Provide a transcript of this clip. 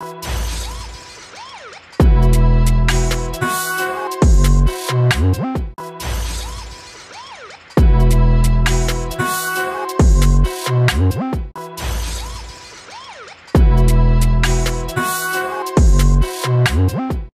you